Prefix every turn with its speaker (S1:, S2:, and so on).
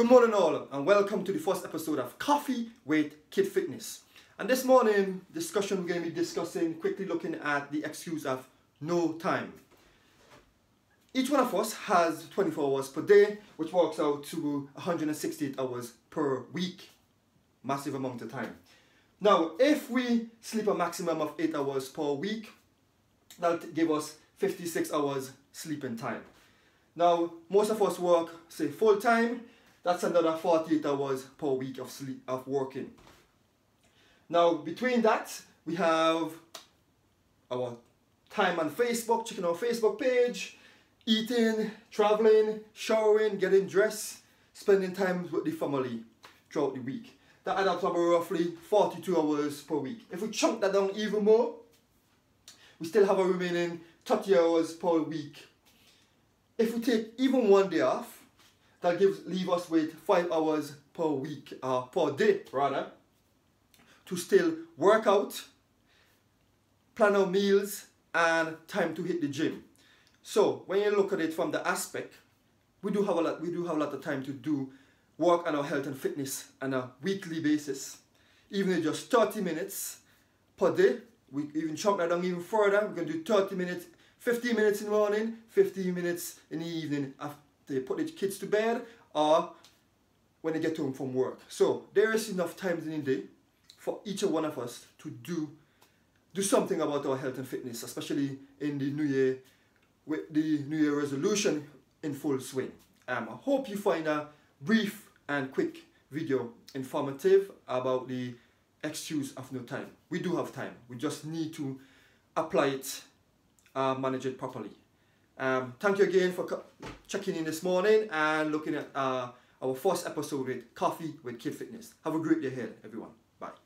S1: Good morning all and welcome to the first episode of Coffee with Kid Fitness. And this morning discussion we're going to be discussing quickly looking at the excuse of no time. Each one of us has 24 hours per day which works out to 168 hours per week. Massive amount of time. Now if we sleep a maximum of 8 hours per week that'll give us 56 hours sleeping time. Now most of us work say full time that's another 48 hours per week of sleep of working. Now between that we have our time on Facebook, checking our Facebook page, eating, traveling, showering, getting dressed, spending time with the family throughout the week. That adds up to roughly 42 hours per week. If we chunk that down even more, we still have a remaining 30 hours per week. If we take even one day off, that gives leave us with five hours per week, uh, per day rather, to still work out, plan our meals, and time to hit the gym. So when you look at it from the aspect, we do have a lot. We do have a lot of time to do work on our health and fitness on a weekly basis, even if just 30 minutes per day. We even chunk that down even further. We're gonna do 30 minutes, 15 minutes in the morning, 15 minutes in the evening after they put the kids to bed or when they get home from work. So there is enough time in the day for each one of us to do do something about our health and fitness, especially in the new year with the new year resolution in full swing. Um, I hope you find a brief and quick video informative about the excuse of no time. We do have time. We just need to apply it, uh, manage it properly. Um, thank you again for checking in this morning and looking at uh, our first episode with Coffee with Kid Fitness. Have a great day ahead, everyone. Bye.